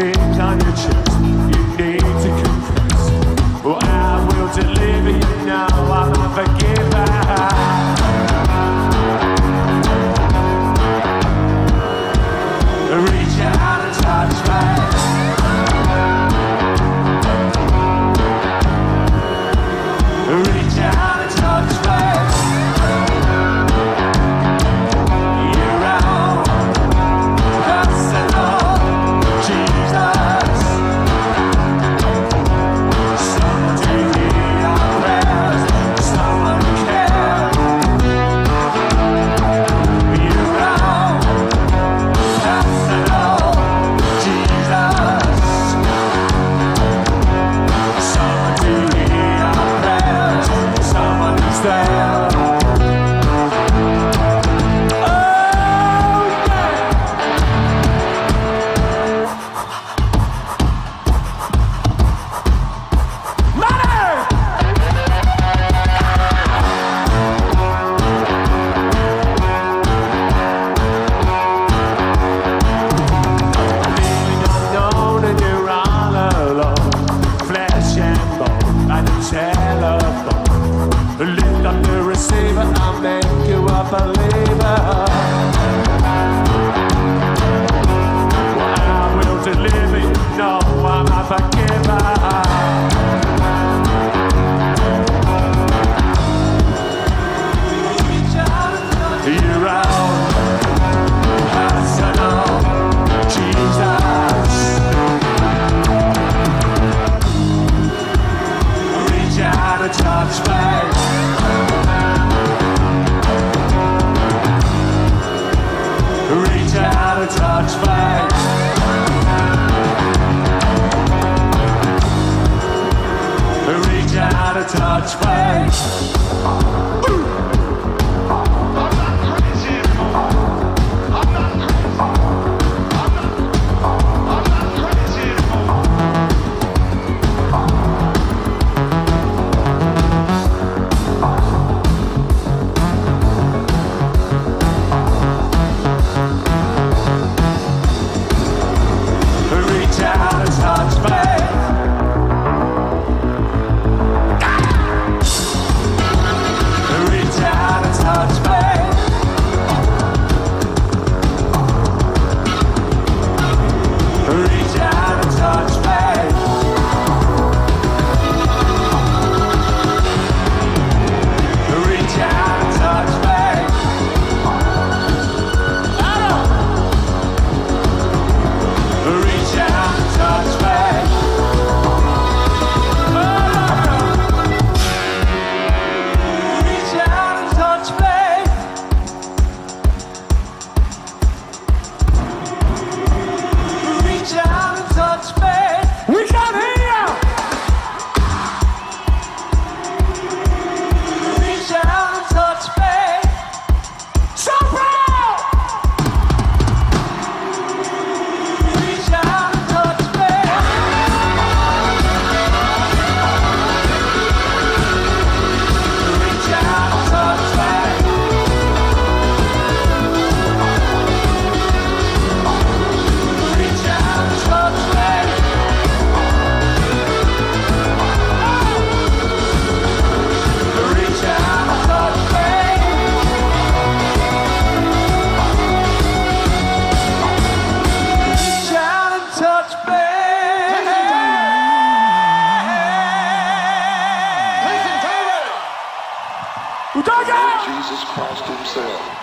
me. falei. teach you how to touch back. Reach out how touch back. Jesus Christ himself.